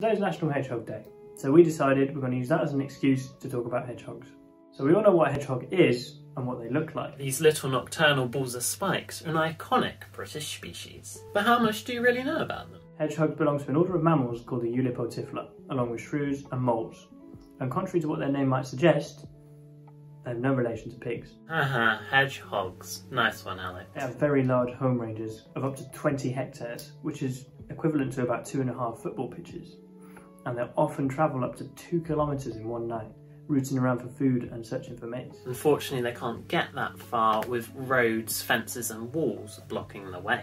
Today's National Hedgehog Day, so we decided we're going to use that as an excuse to talk about hedgehogs. So we all know what a hedgehog is and what they look like. These little nocturnal balls of spikes are an iconic British species. But how much do you really know about them? Hedgehogs belong to an order of mammals called the Eulipotyphla, along with shrews and moles. And contrary to what their name might suggest, they have no relation to pigs. Haha, hedgehogs. Nice one, Alex. They have very large home ranges of up to 20 hectares, which is equivalent to about two and a half football pitches. And they'll often travel up to two kilometres in one night, rooting around for food and searching for mates. Unfortunately, they can't get that far with roads, fences, and walls blocking the way.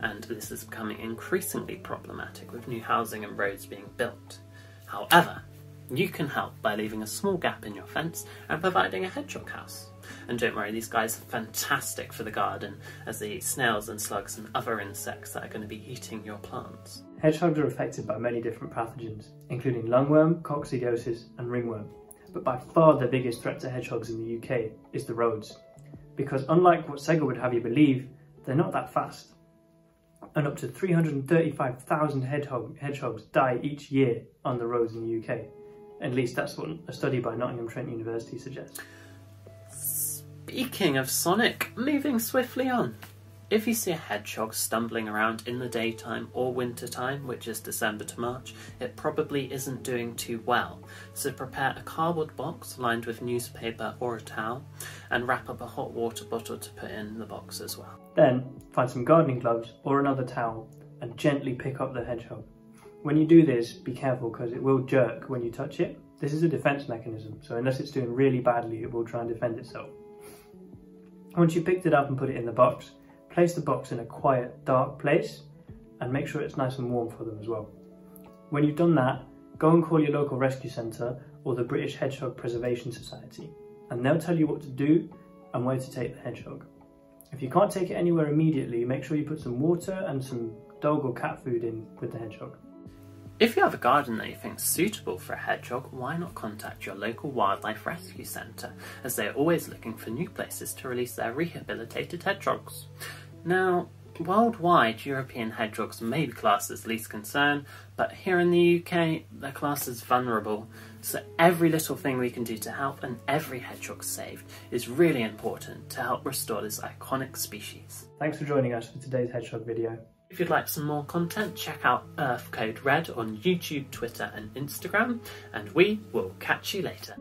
And this is becoming increasingly problematic with new housing and roads being built. However, you can help by leaving a small gap in your fence and providing a hedgehog house. And don't worry, these guys are fantastic for the garden as they eat snails and slugs and other insects that are going to be eating your plants. Hedgehogs are affected by many different pathogens, including lungworm, coccidiosis, and ringworm. But by far the biggest threat to hedgehogs in the UK is the roads. Because unlike what Sega would have you believe, they're not that fast. And up to 335,000 hedgehog, hedgehogs die each year on the roads in the UK. At least that's what a study by Nottingham Trent University suggests. Speaking of Sonic, moving swiftly on. If you see a hedgehog stumbling around in the daytime or winter time, which is December to March, it probably isn't doing too well. So prepare a cardboard box lined with newspaper or a towel and wrap up a hot water bottle to put in the box as well. Then find some gardening gloves or another towel and gently pick up the hedgehog. When you do this, be careful because it will jerk when you touch it. This is a defense mechanism, so unless it's doing really badly, it will try and defend itself. Once you've picked it up and put it in the box, place the box in a quiet, dark place and make sure it's nice and warm for them as well. When you've done that, go and call your local rescue centre or the British Hedgehog Preservation Society and they'll tell you what to do and where to take the hedgehog. If you can't take it anywhere immediately, make sure you put some water and some dog or cat food in with the hedgehog. If you have a garden that you think suitable for a hedgehog, why not contact your local wildlife rescue centre, as they are always looking for new places to release their rehabilitated hedgehogs. Now, worldwide, European hedgehogs may be classed as least concern, but here in the UK, they're classed as vulnerable. So every little thing we can do to help and every hedgehog saved is really important to help restore this iconic species. Thanks for joining us for today's hedgehog video. If you'd like some more content, check out Earth Code Red on YouTube, Twitter and Instagram, and we will catch you later.